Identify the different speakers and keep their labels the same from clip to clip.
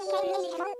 Speaker 1: Thank you.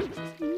Speaker 1: Mm-hmm.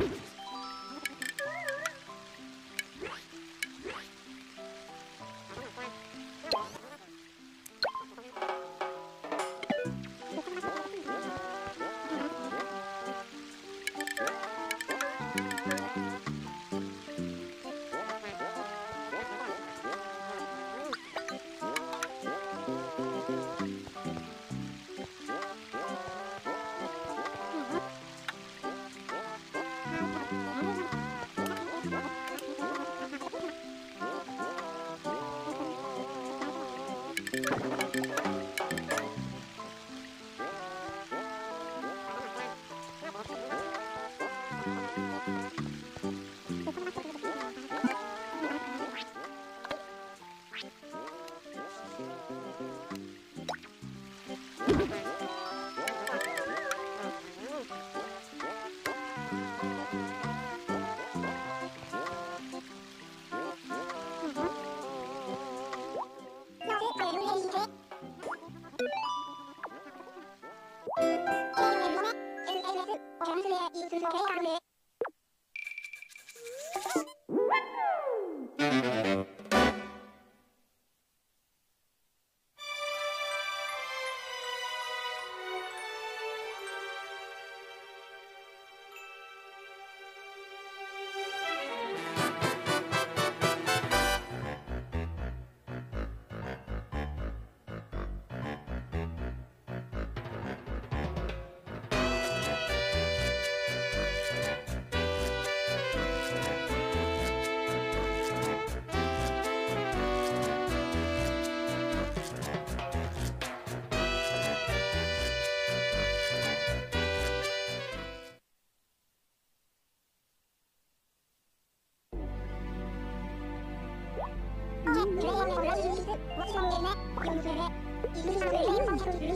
Speaker 1: you Thank you.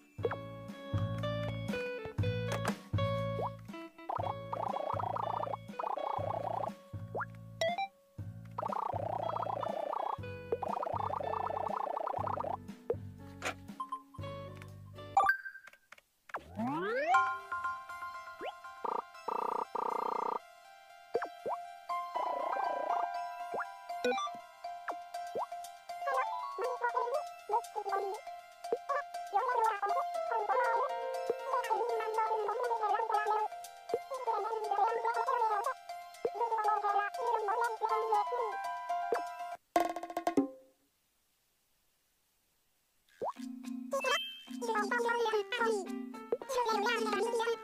Speaker 1: 一直点击曝光曝流量奖励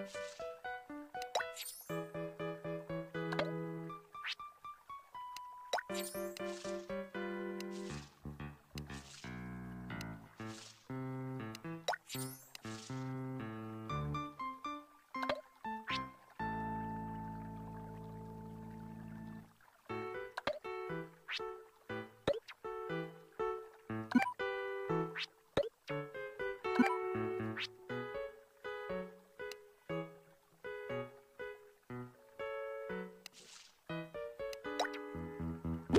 Speaker 1: Thank you.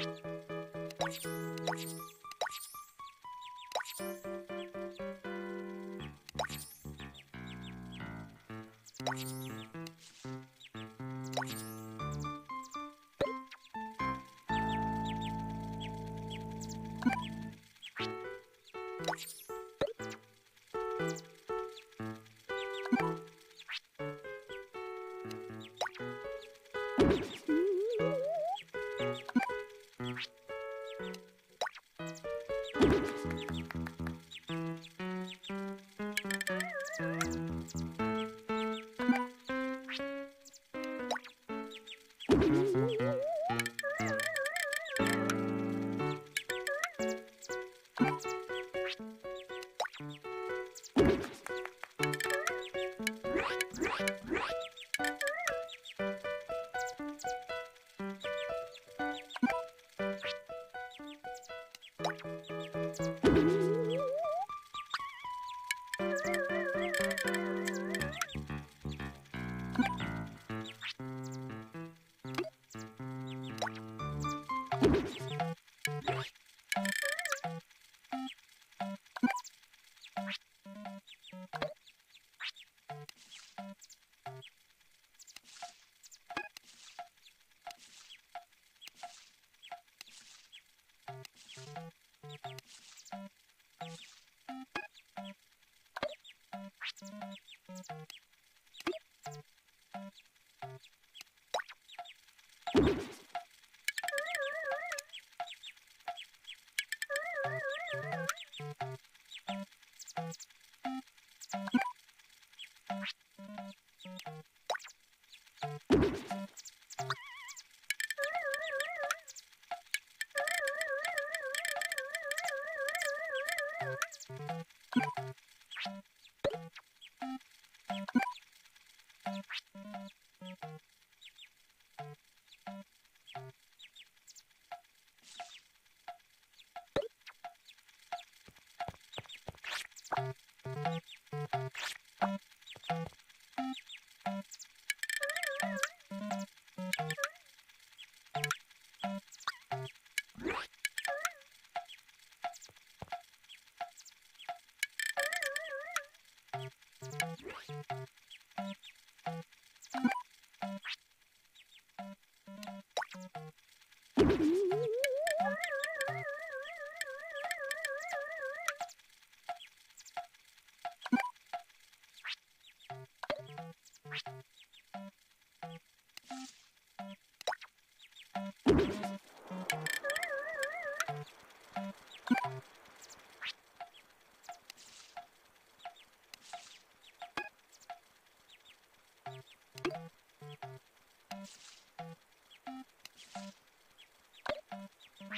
Speaker 1: you うん。you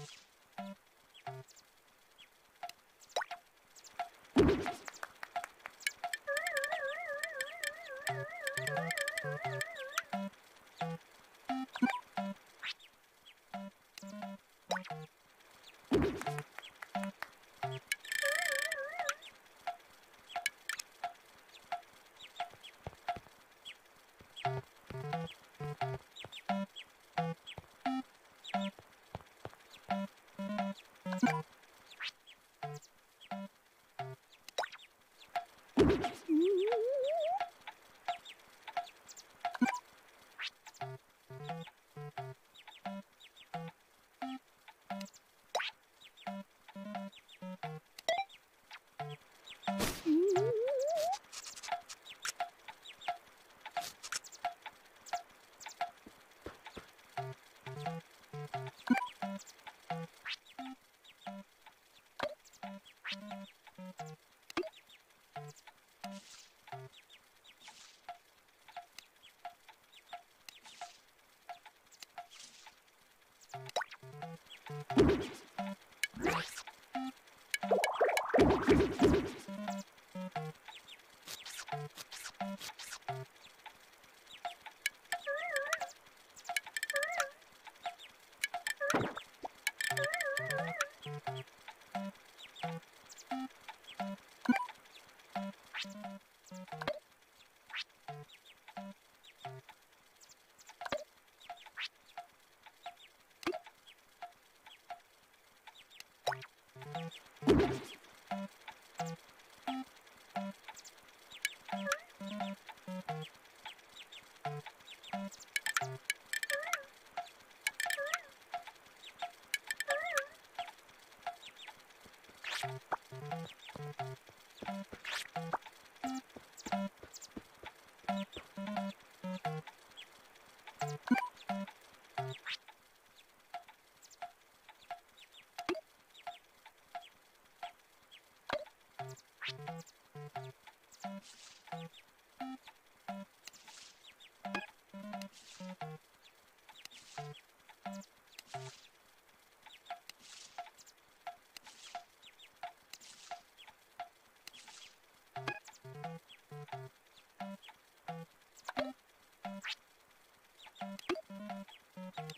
Speaker 1: you you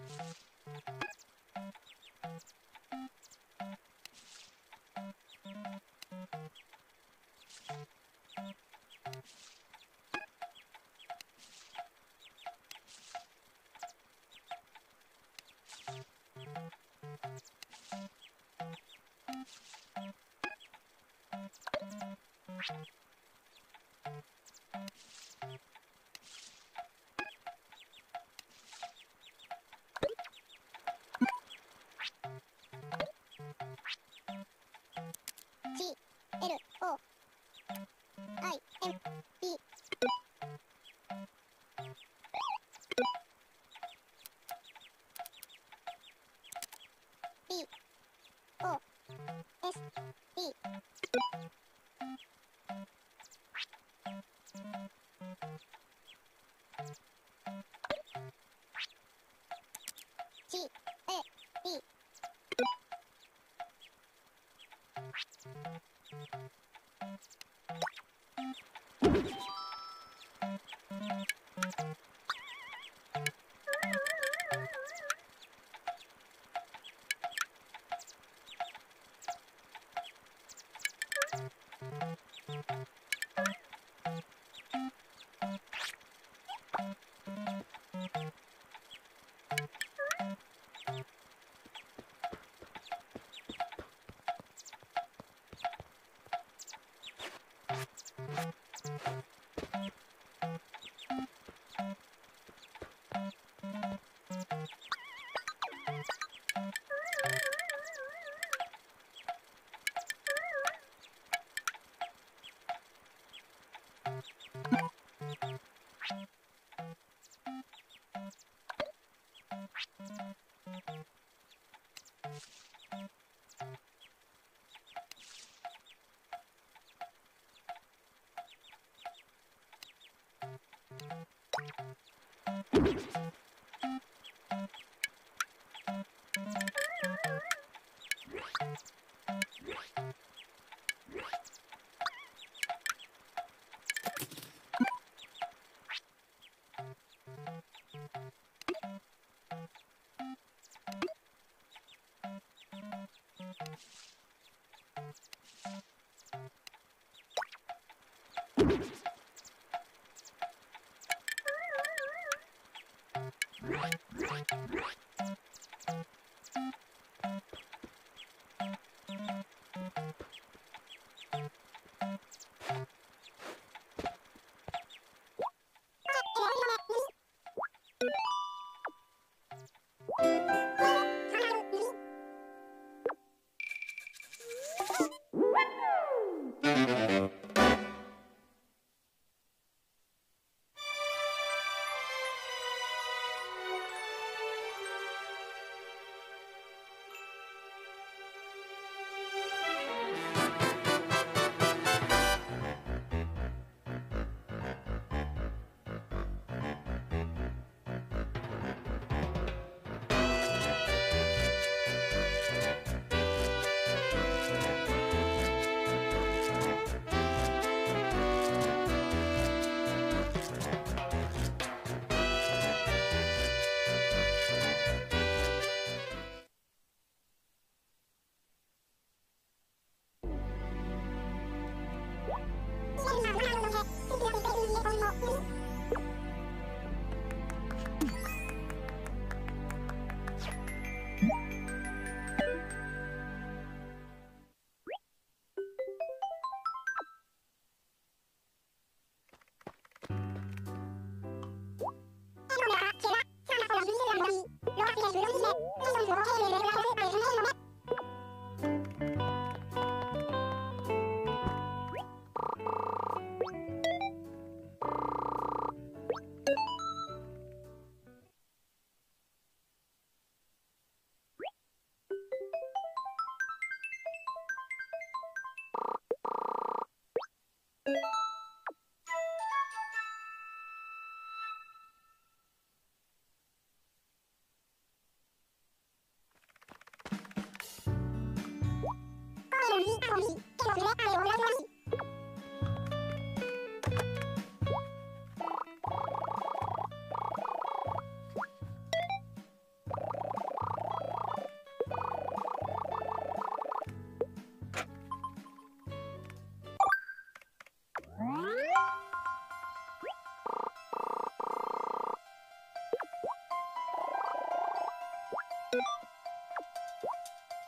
Speaker 1: you you you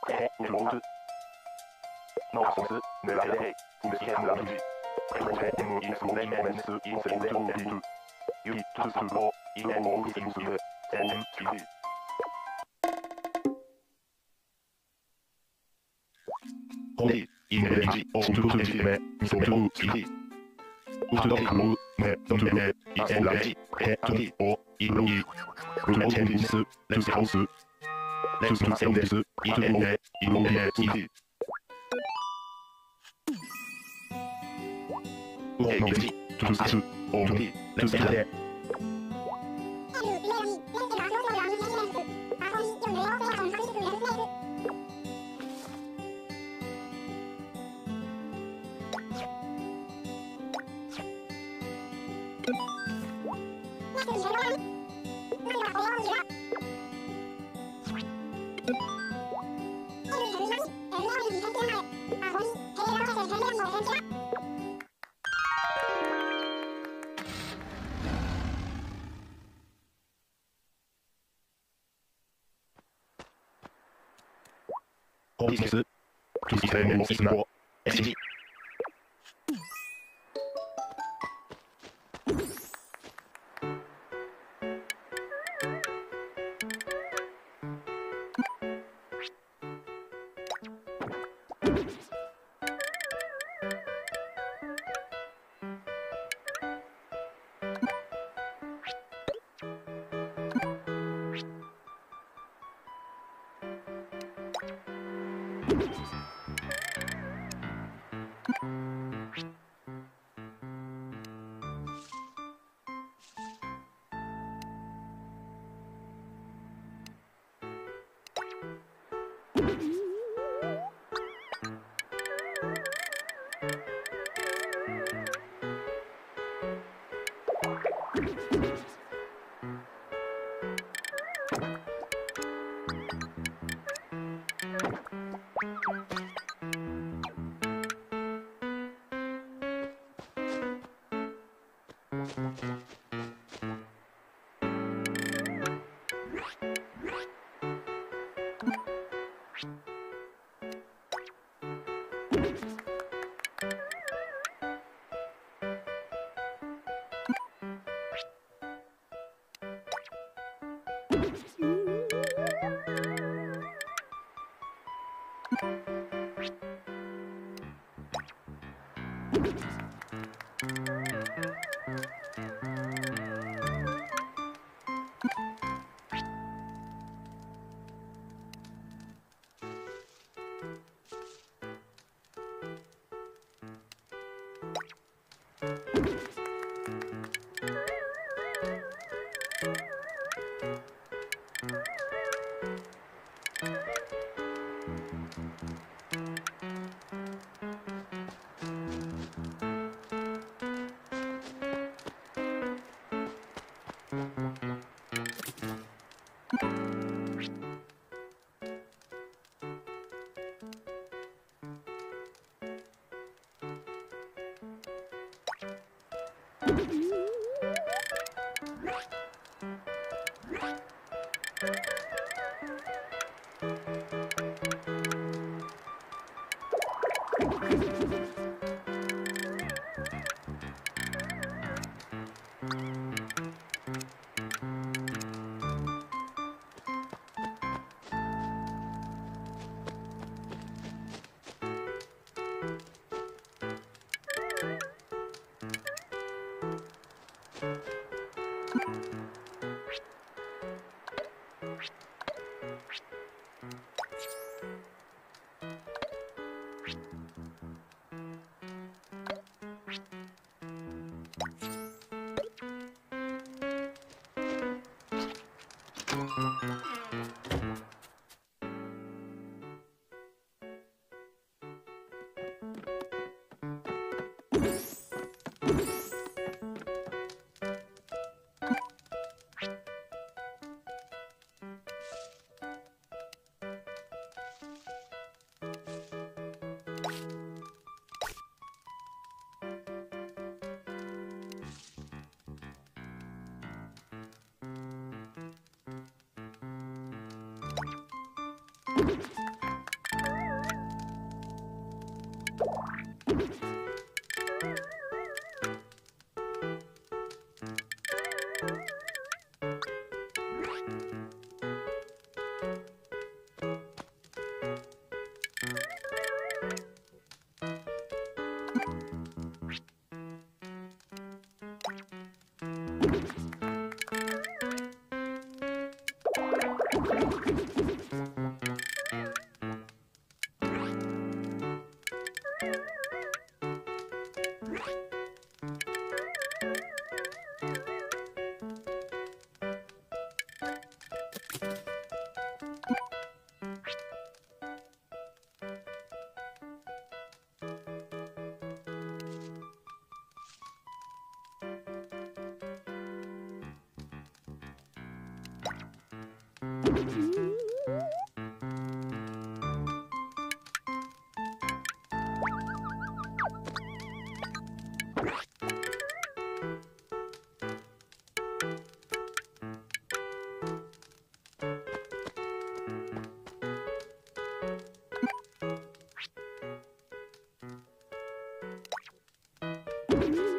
Speaker 2: クレレモールノーソス狙いでイムシヘムラフジクレレムインスゴメンスインセンデンディルユリトゥスゴイメモールインスルセンチリホリイメージオードゥレジメミソメルチリウトドクムメドルメイエンラジヘトリオイロイルメチェンビスレスハウスレスミセンデス1問目、2問目、2。上右、左、トゥース、オール、レスティ you Thank you. Música you.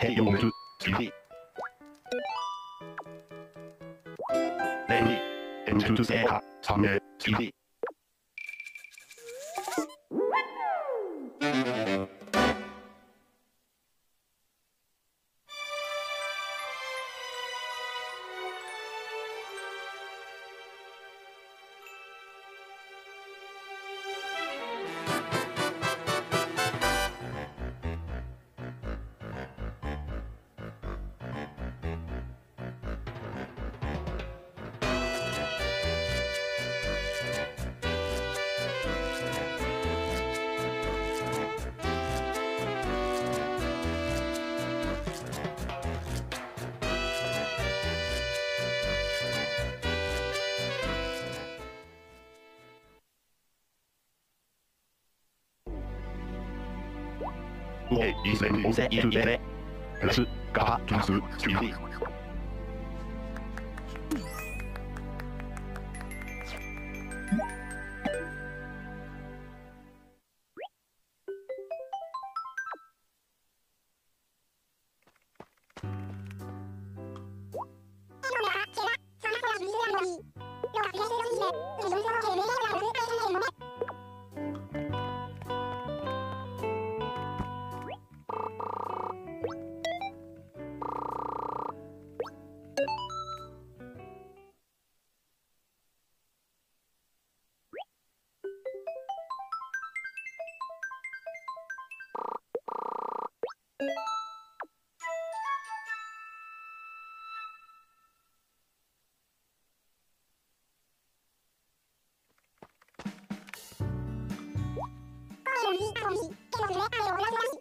Speaker 2: ヘイヨンズ、キリ。レンリ、エンズセカ、I S N
Speaker 1: Technologie, Canon Mac, Roland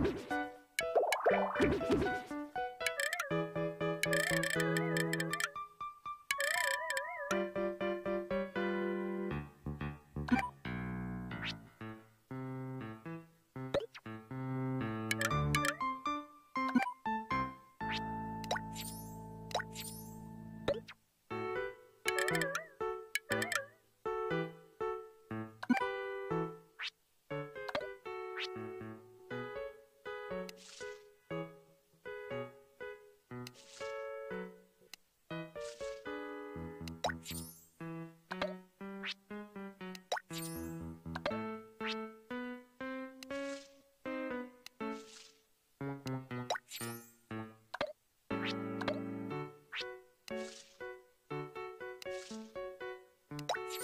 Speaker 1: Thank you. you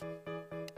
Speaker 1: you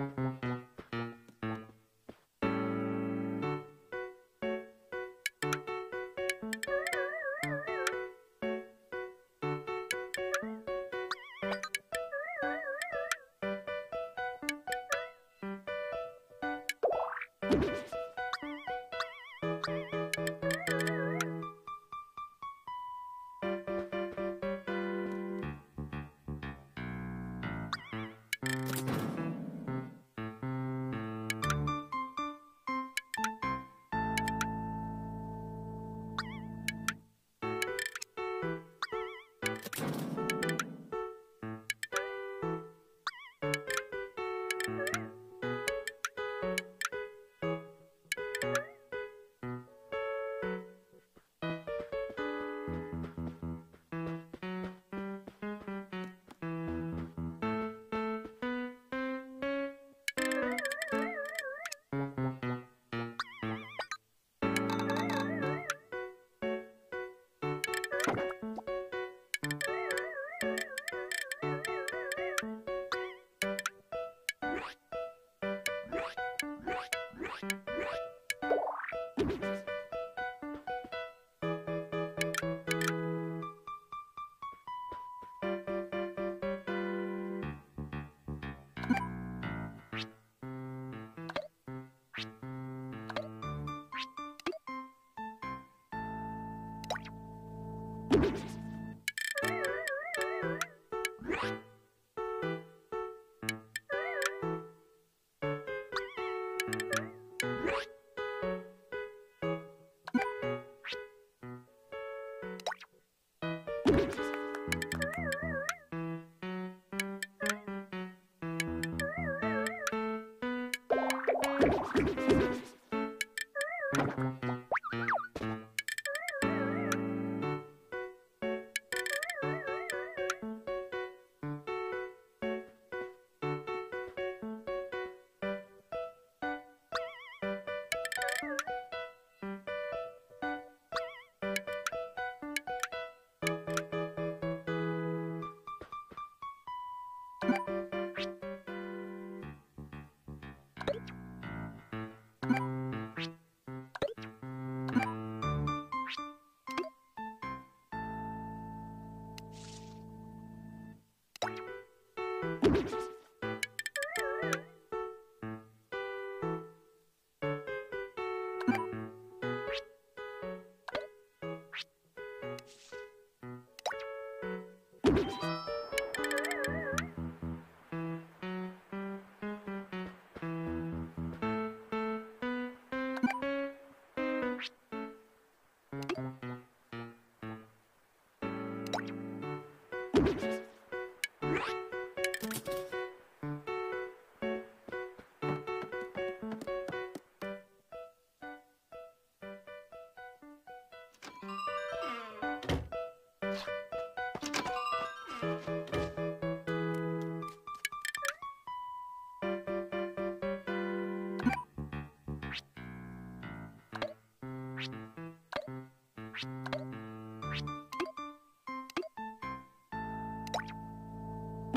Speaker 1: you you you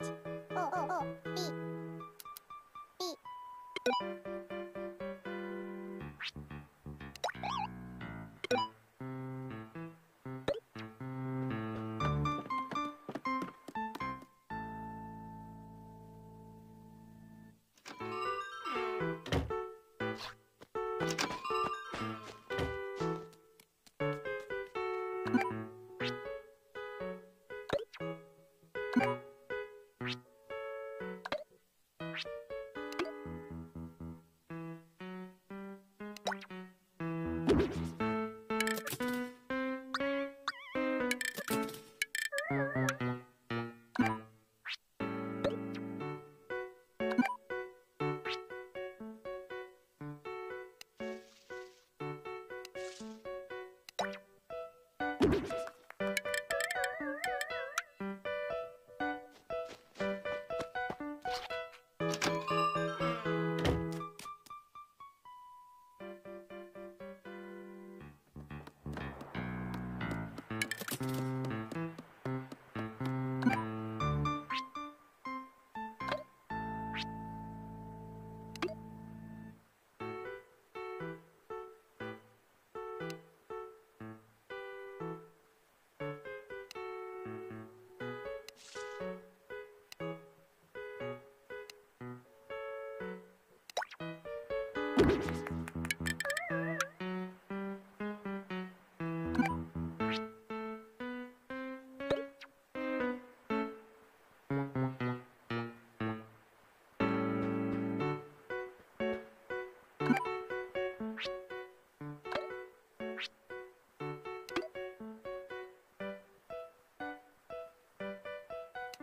Speaker 1: 哦哦哦。you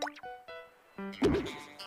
Speaker 1: Thank you.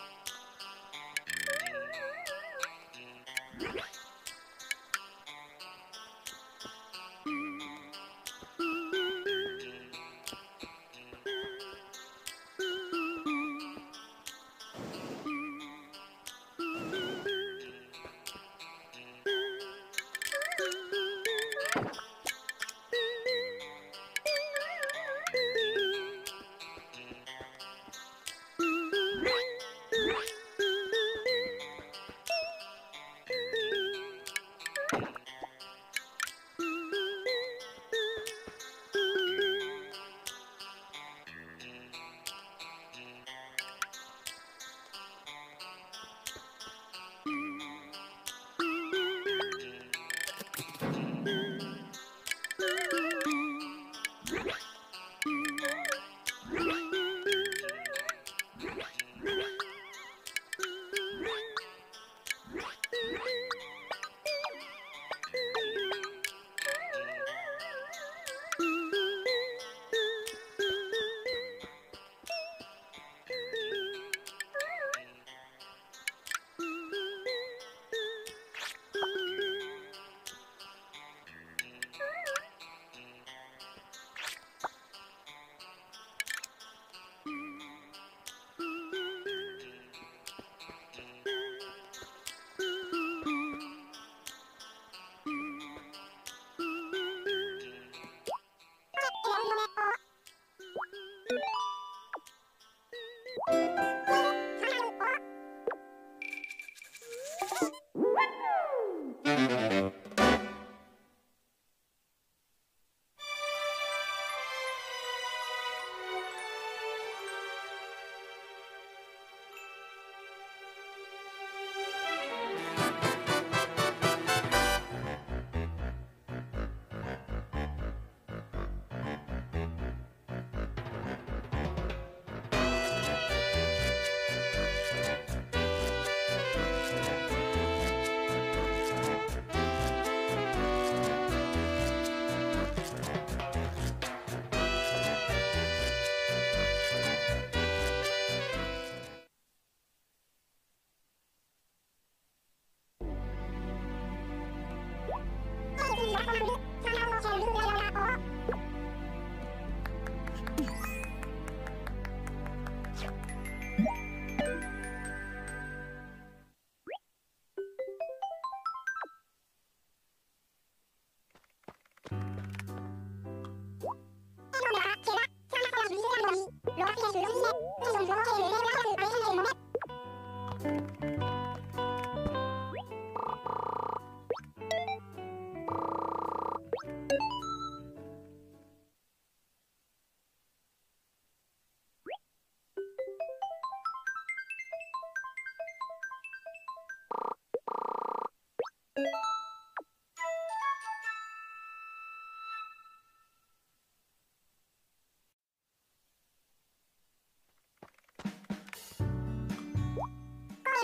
Speaker 1: O Z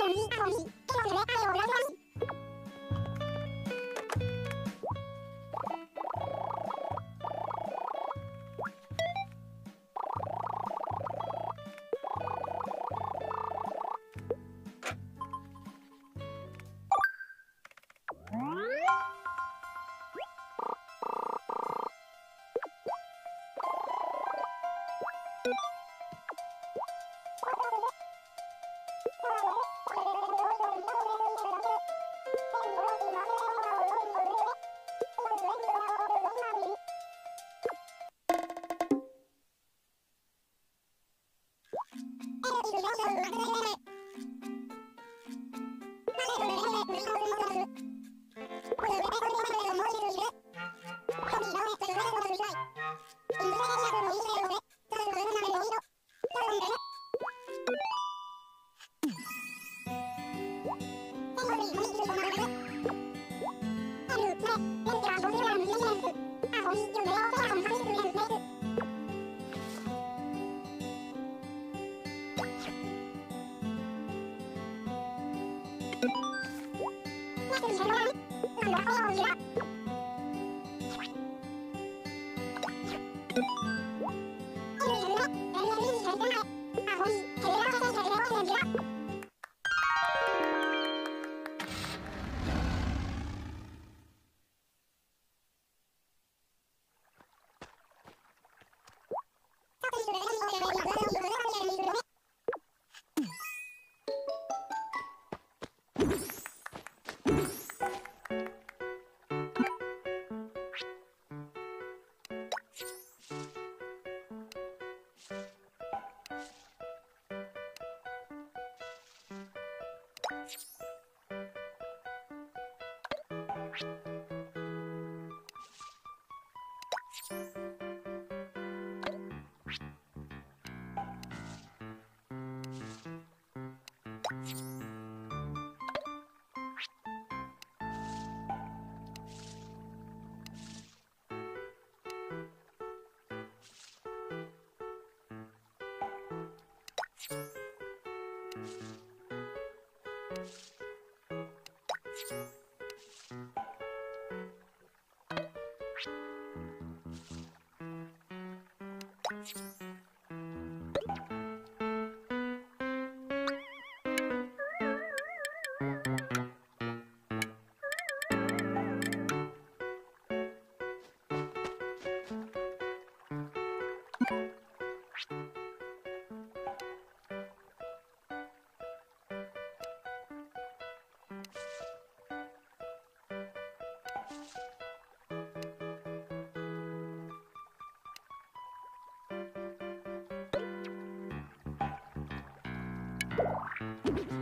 Speaker 1: I T V Plus K Plus Yeah. you you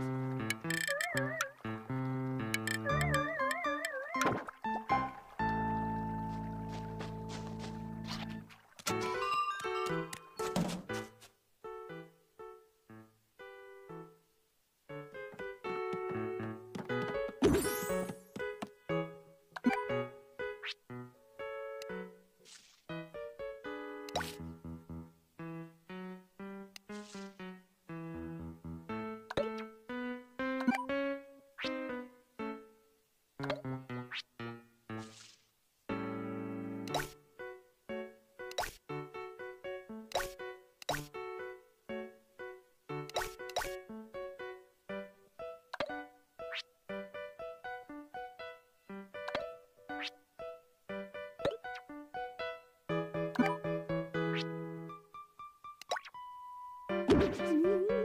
Speaker 1: うん。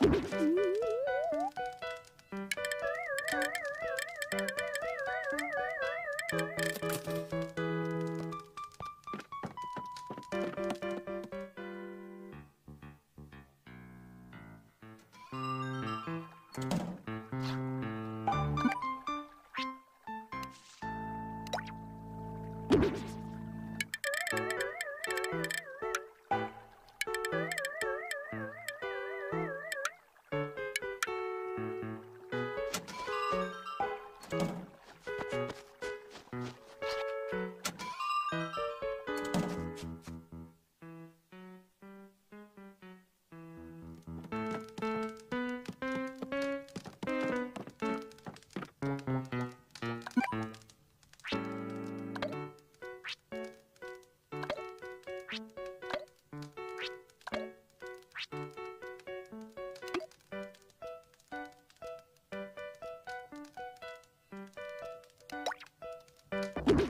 Speaker 1: Thank you. you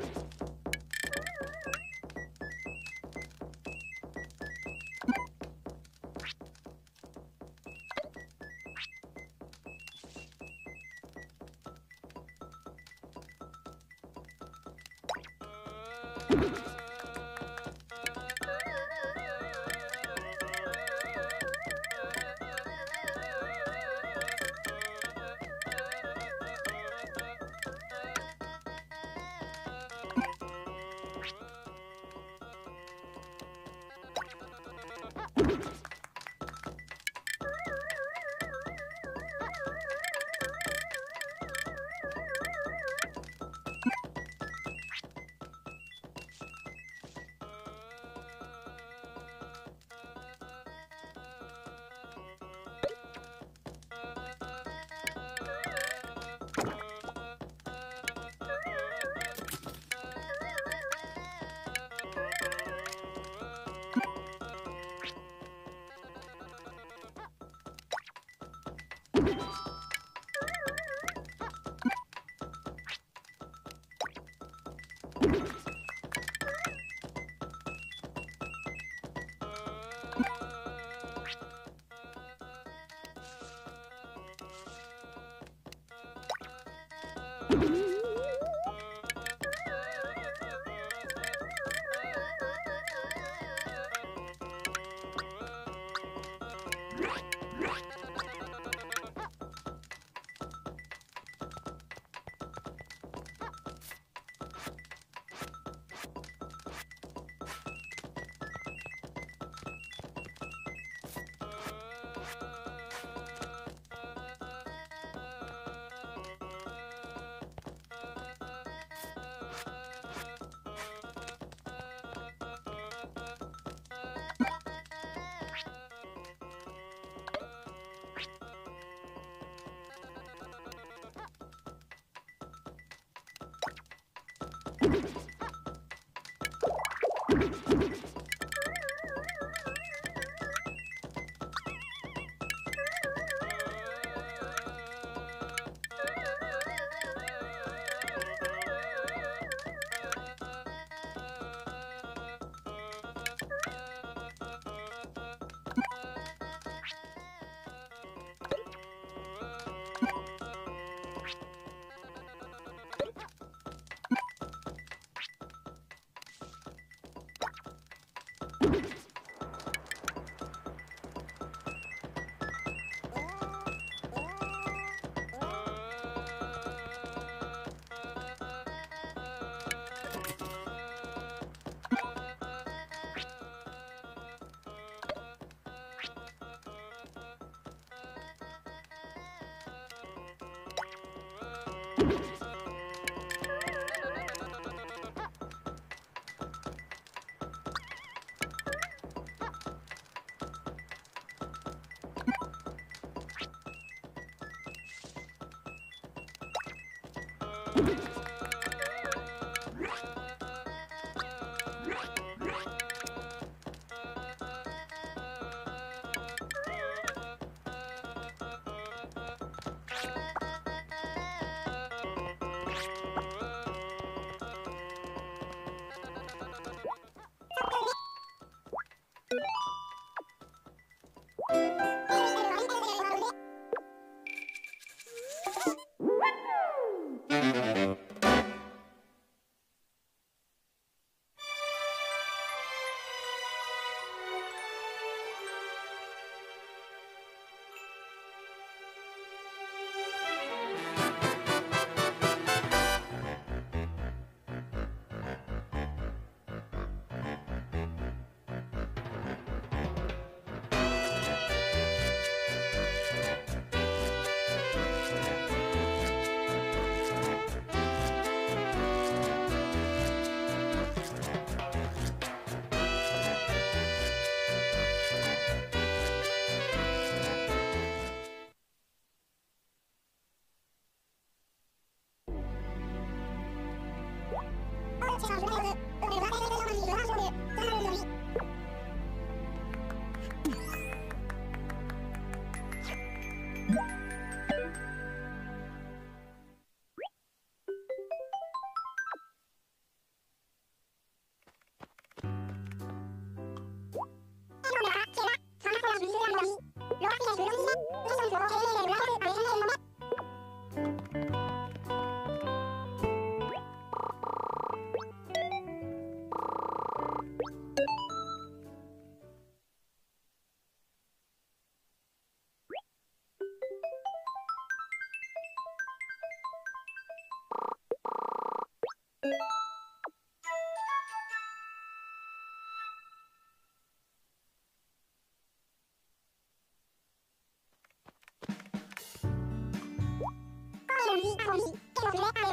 Speaker 1: Mm-hmm. you Oh.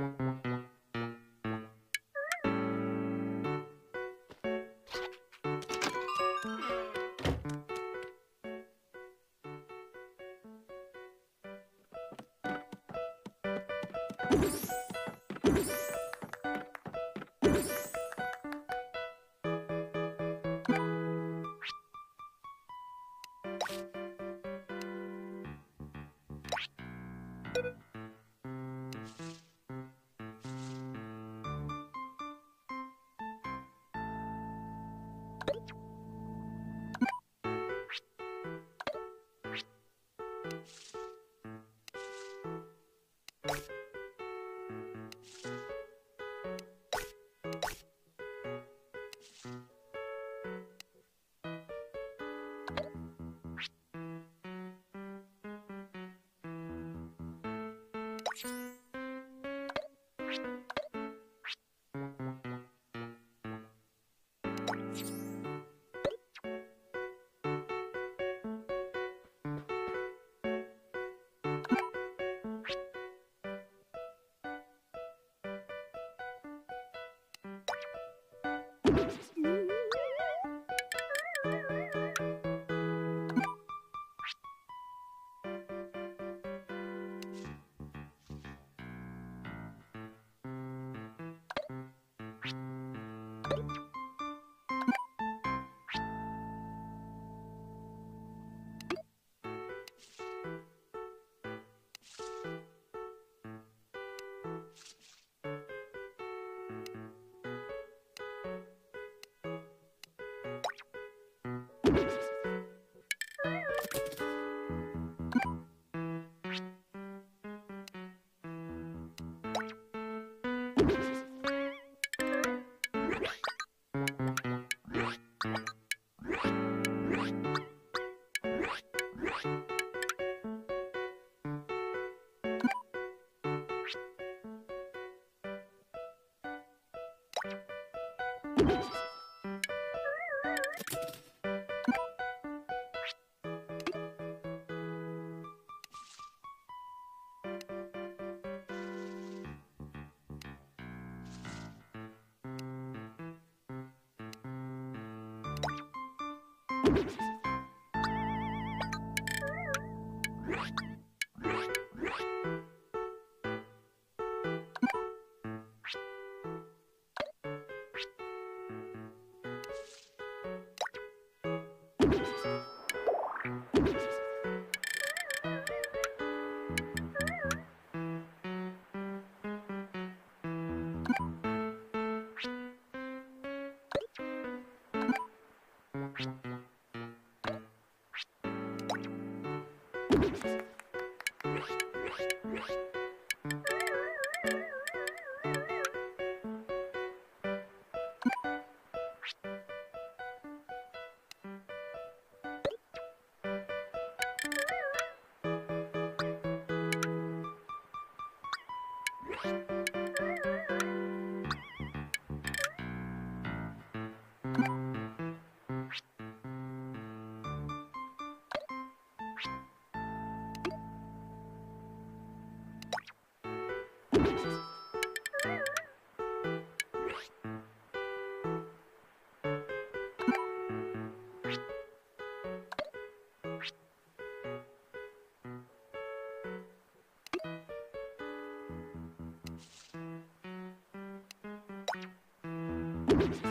Speaker 1: you Mm-hmm. you you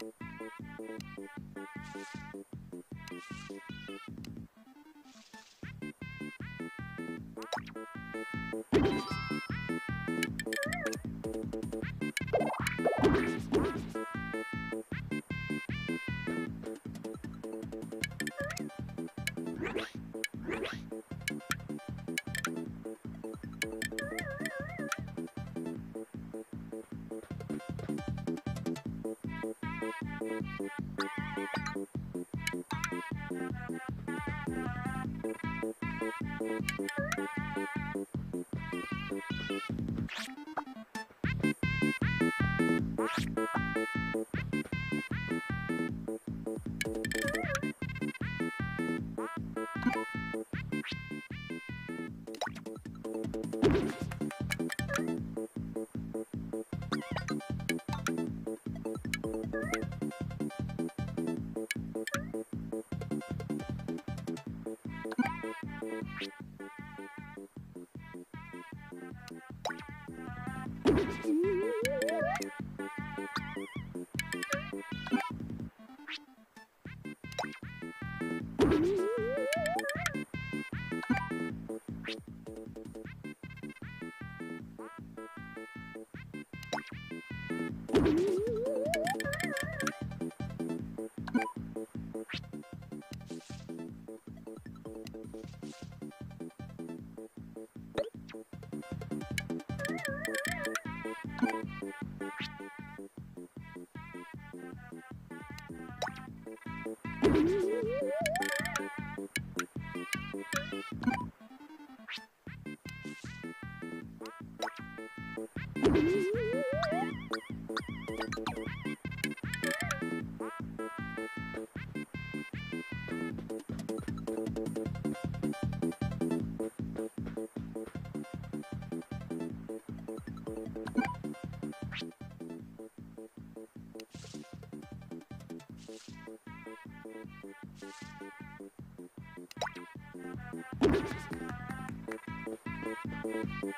Speaker 1: you you Thank you.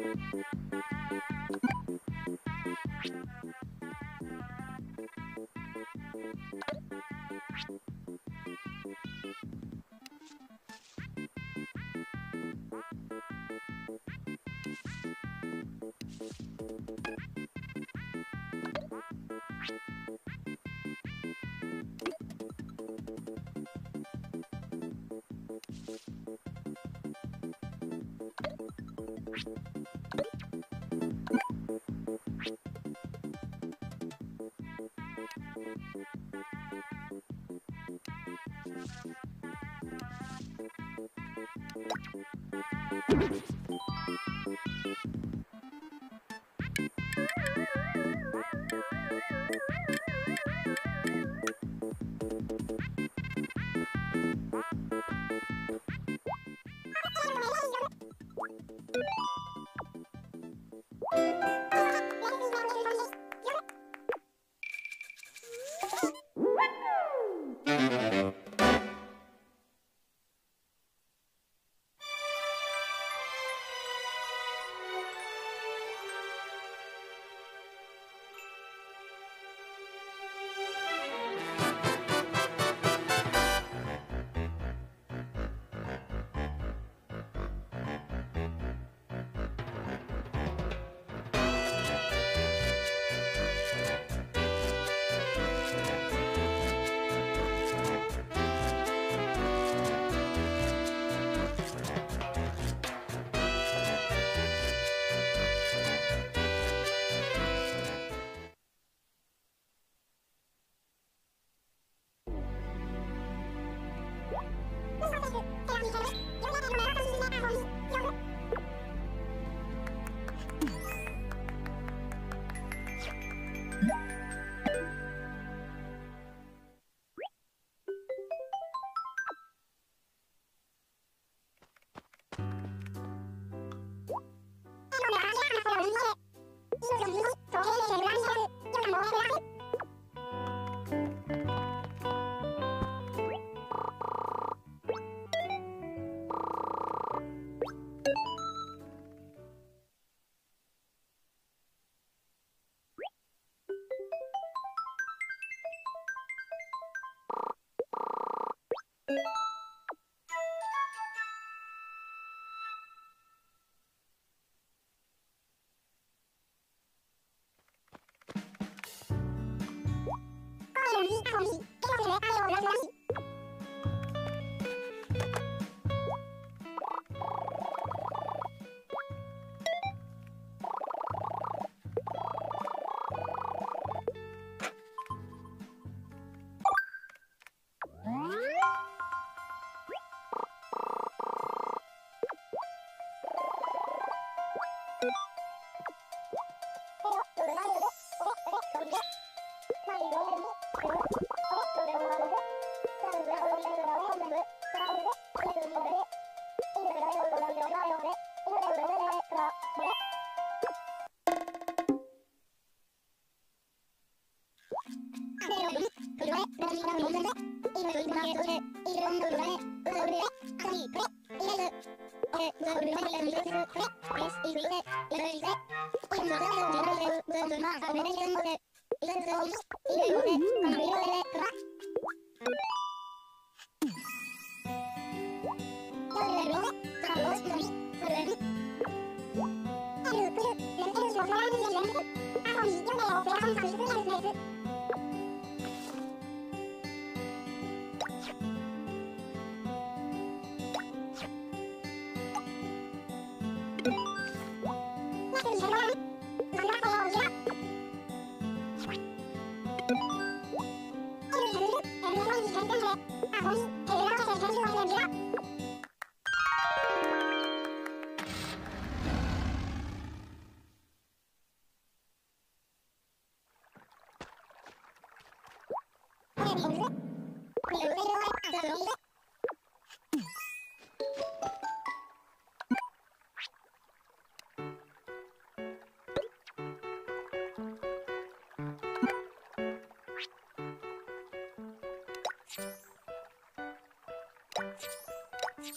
Speaker 1: you you. に。興味あるよなに you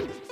Speaker 1: you.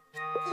Speaker 1: あ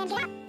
Speaker 1: and get up.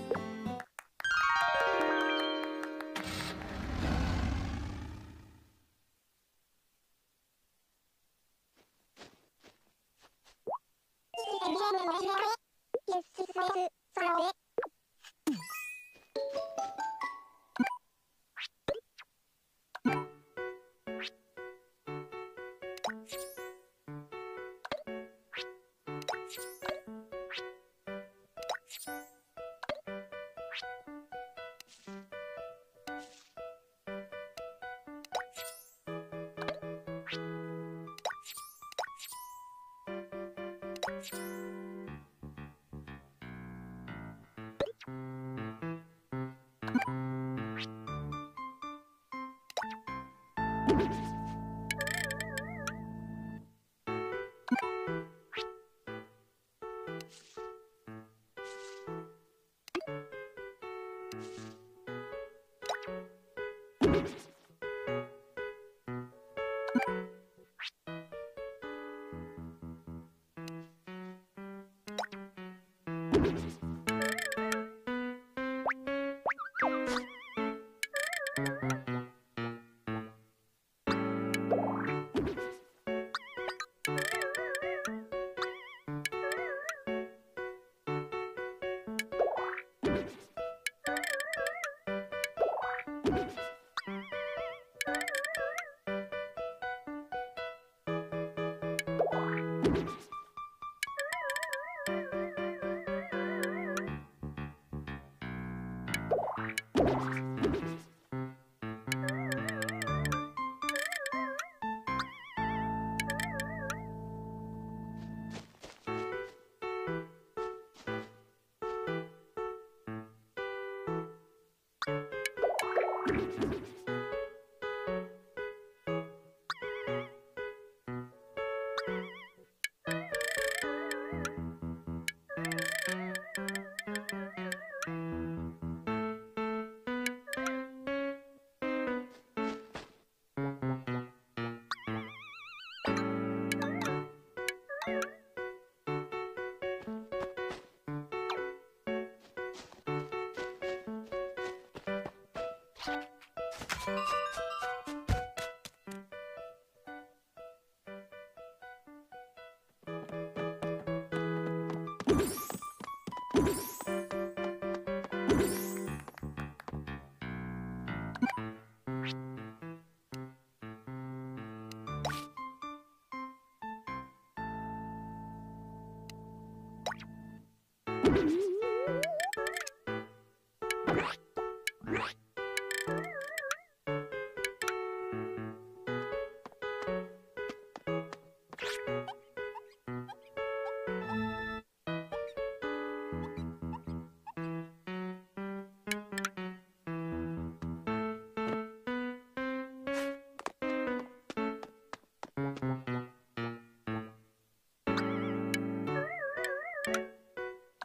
Speaker 1: you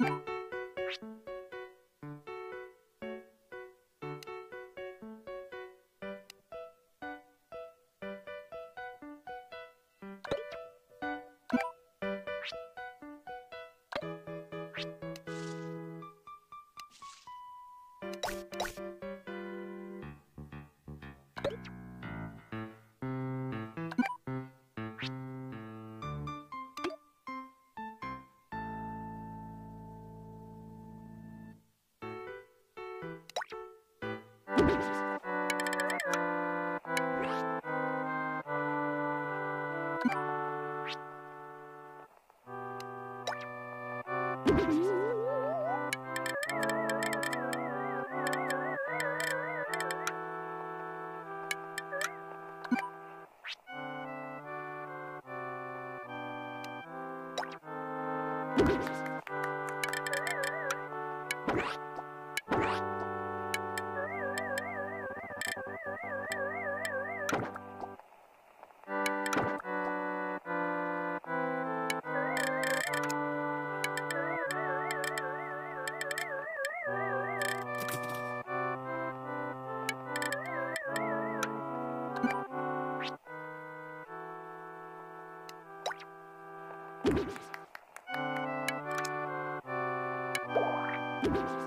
Speaker 1: You you.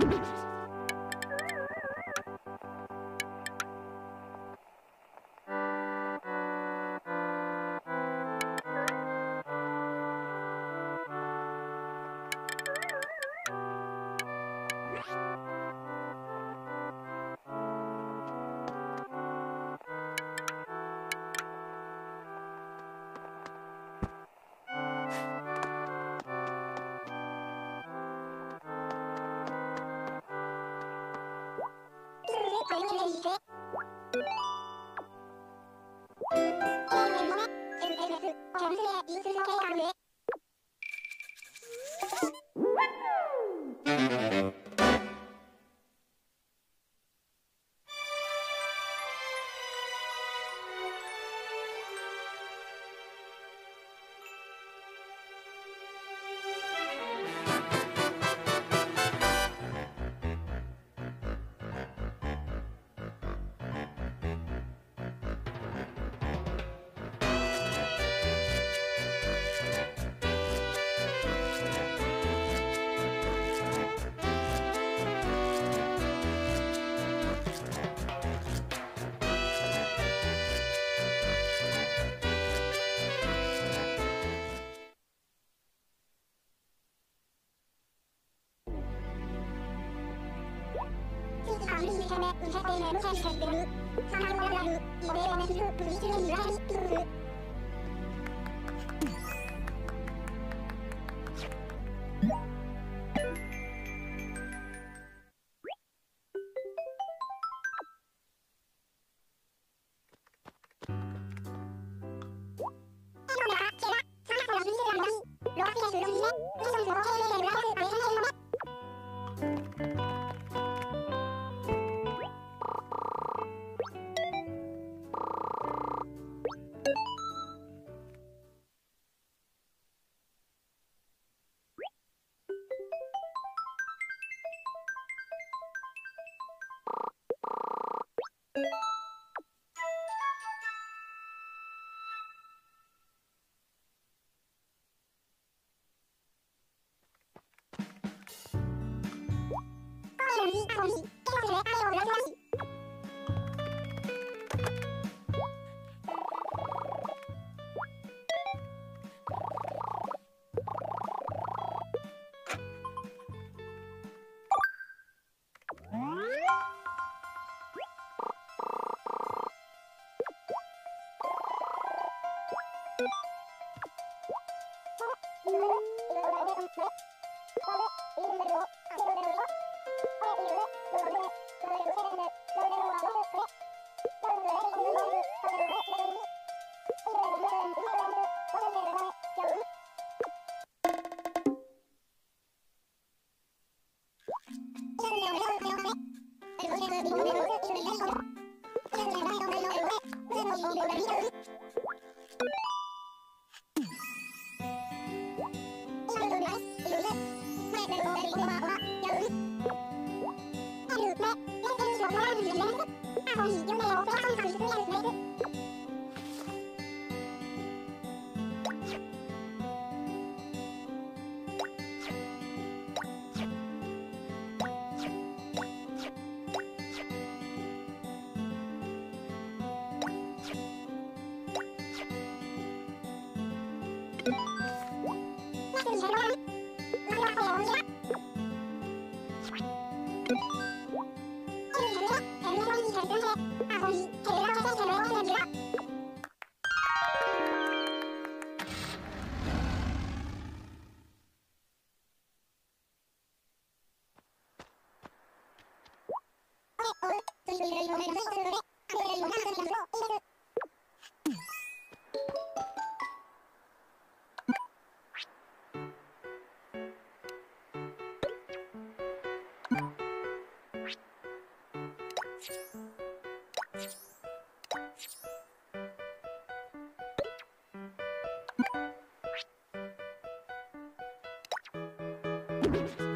Speaker 1: you. め、見せてるさしゃってる。さまよわる、おめえはねひく、プリズムにらり。Yeah. you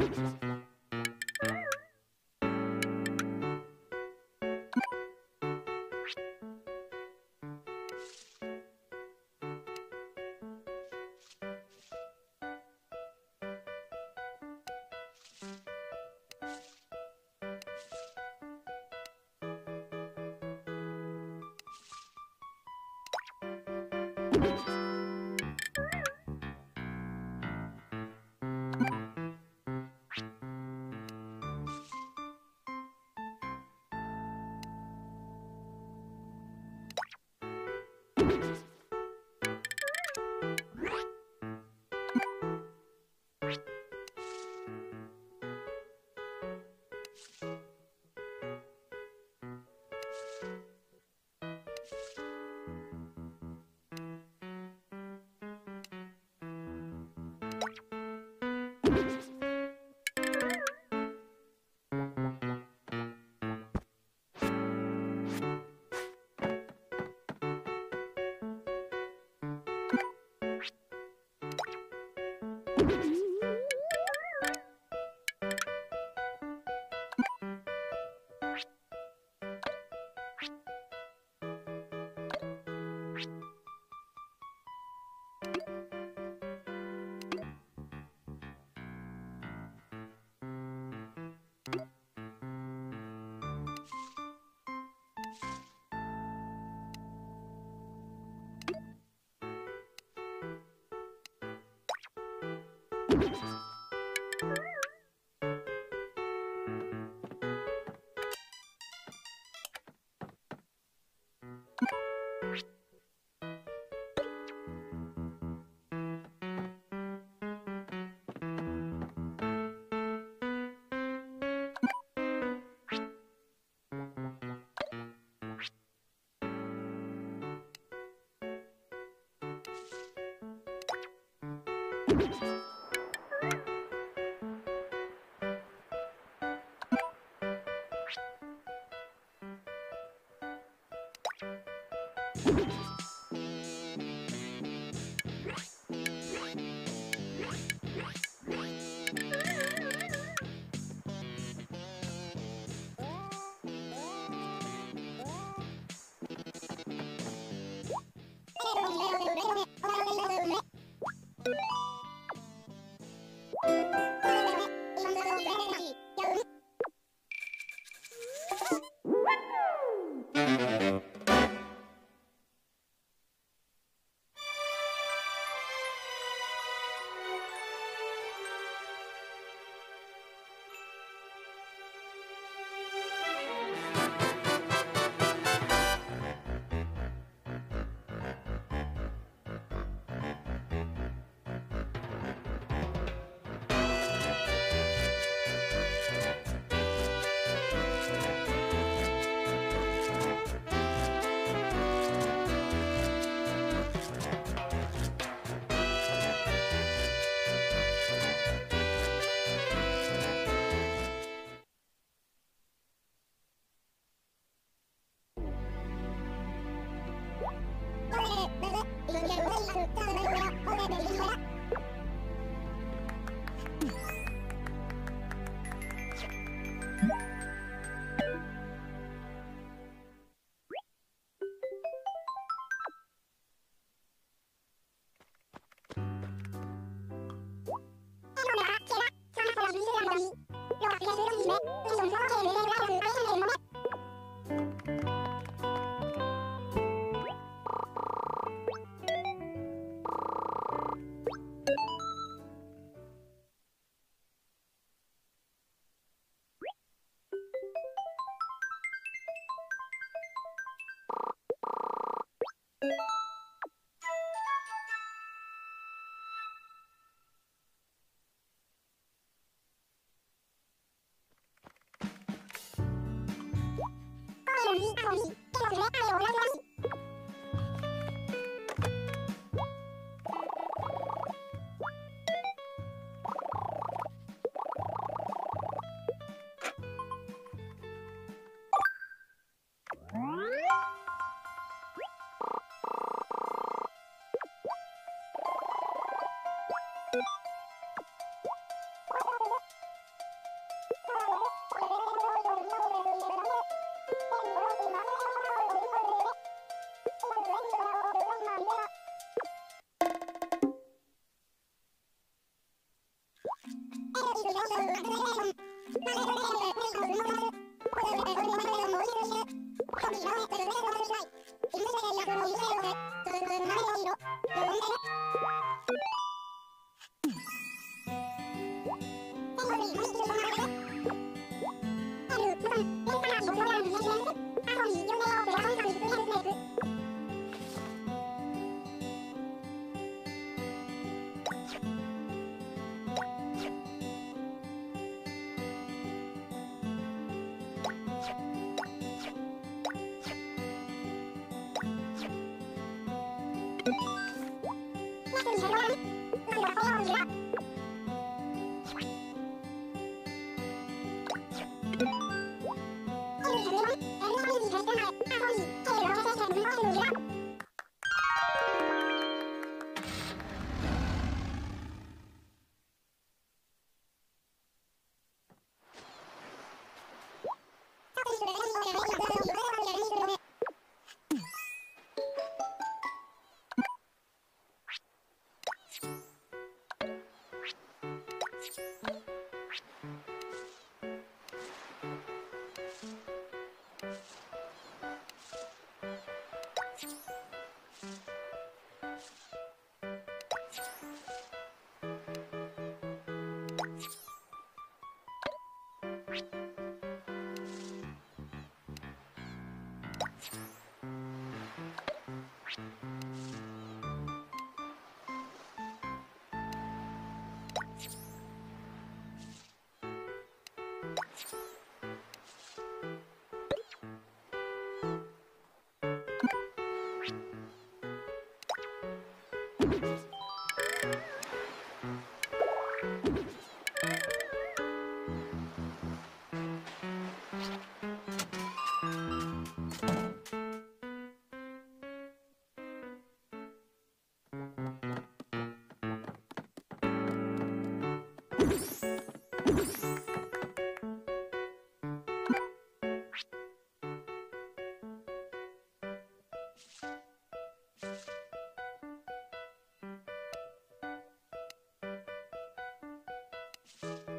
Speaker 1: Tu Thank 何でこれでやるんだよ。you you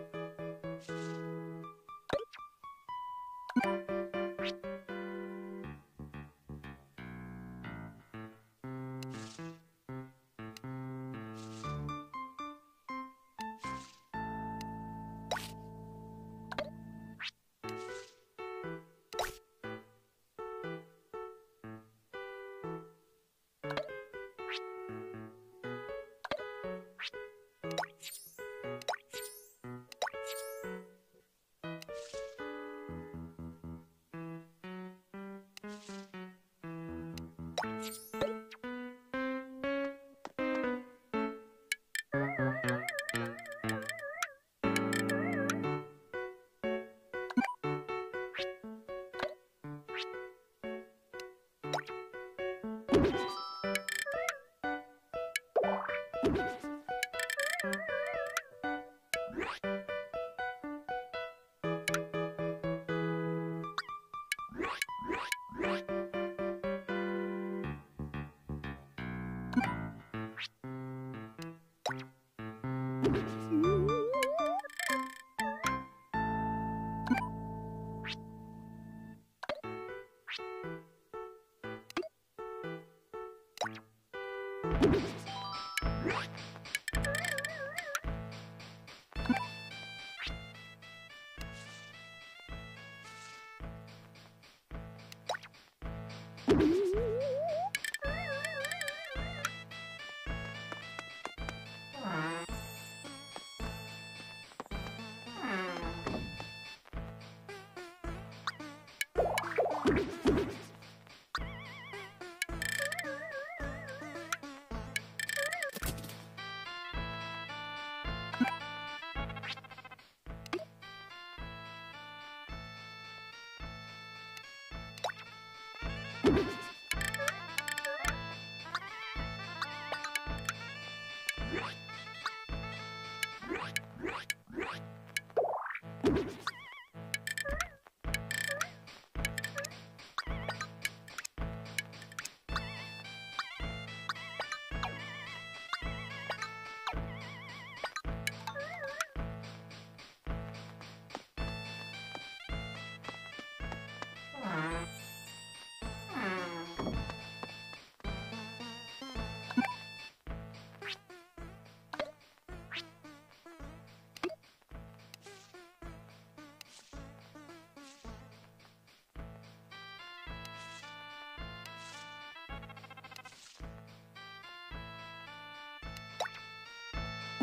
Speaker 1: you you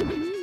Speaker 1: G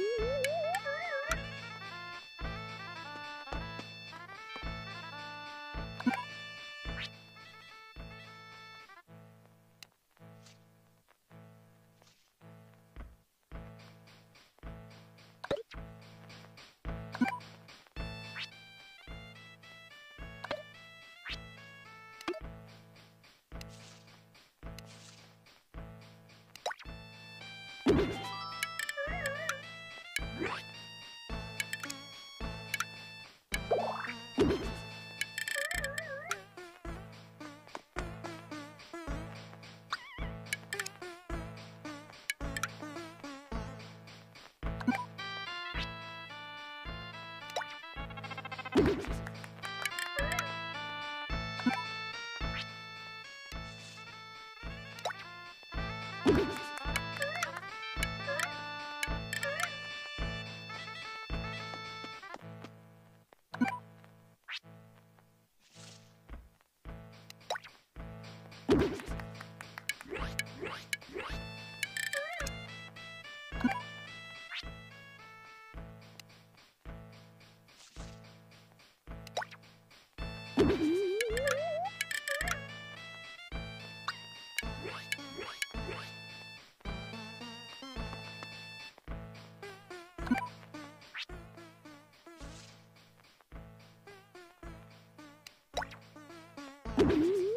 Speaker 1: Mm-hmm.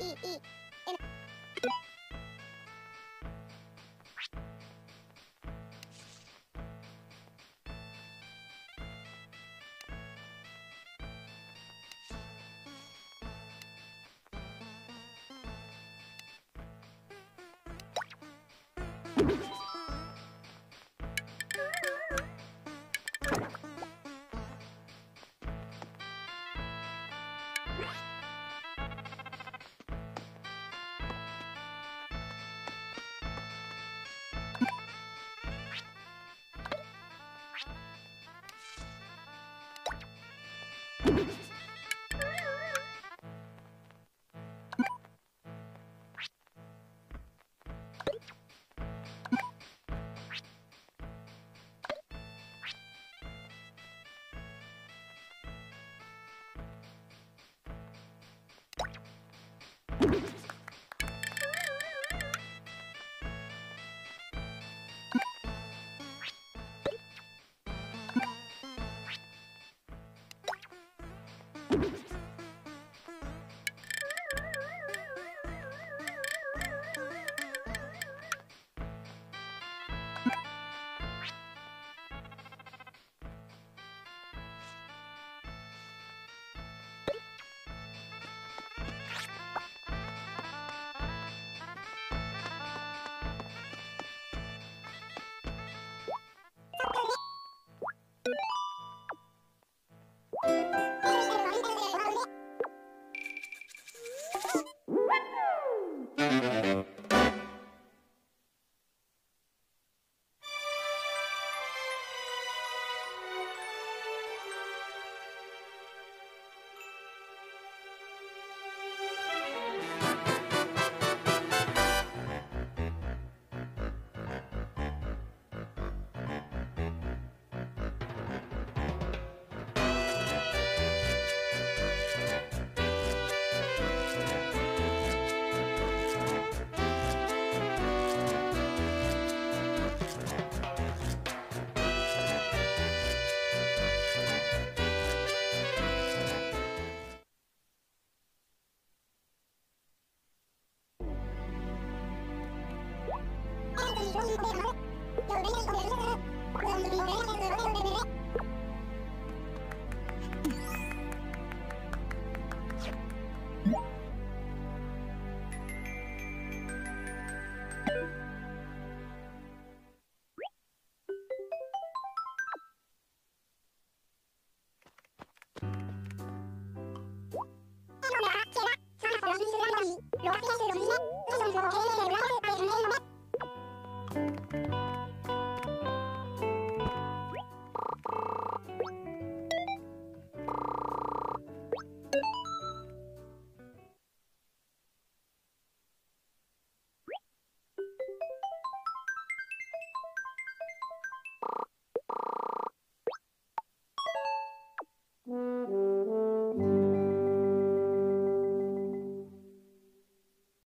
Speaker 1: E E you you